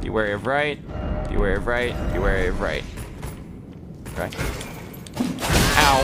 Be wary of right. Be wary of right. Be wary of right. Okay.